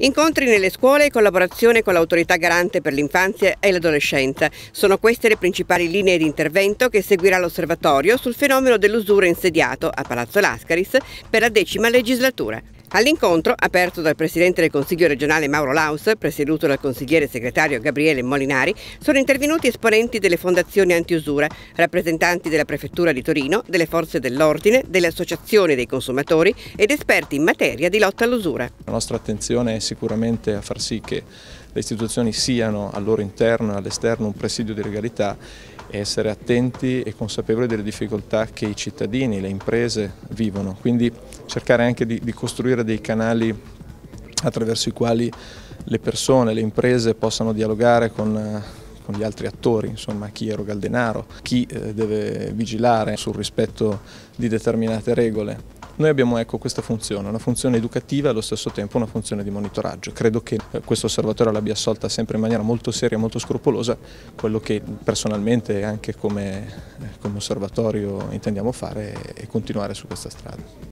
Incontri nelle scuole e collaborazione con l'autorità garante per l'infanzia e l'adolescenza. Sono queste le principali linee di intervento che seguirà l'osservatorio sul fenomeno dell'usura insediato a Palazzo Lascaris per la decima legislatura. All'incontro, aperto dal Presidente del Consiglio regionale Mauro Laus, presieduto dal consigliere segretario Gabriele Molinari, sono intervenuti esponenti delle fondazioni antiusura, rappresentanti della Prefettura di Torino, delle forze dell'ordine, delle associazioni dei consumatori ed esperti in materia di lotta all'usura. La nostra attenzione è sicuramente a far sì che le istituzioni siano al loro interno e all'esterno un presidio di legalità essere attenti e consapevoli delle difficoltà che i cittadini, le imprese vivono. Quindi cercare anche di, di costruire dei canali attraverso i quali le persone, le imprese possano dialogare con con gli altri attori, insomma chi eroga il denaro, chi eh, deve vigilare sul rispetto di determinate regole. Noi abbiamo ecco, questa funzione, una funzione educativa e allo stesso tempo una funzione di monitoraggio. Credo che eh, questo osservatorio l'abbia assolta sempre in maniera molto seria e molto scrupolosa, quello che personalmente anche come, eh, come osservatorio intendiamo fare è continuare su questa strada.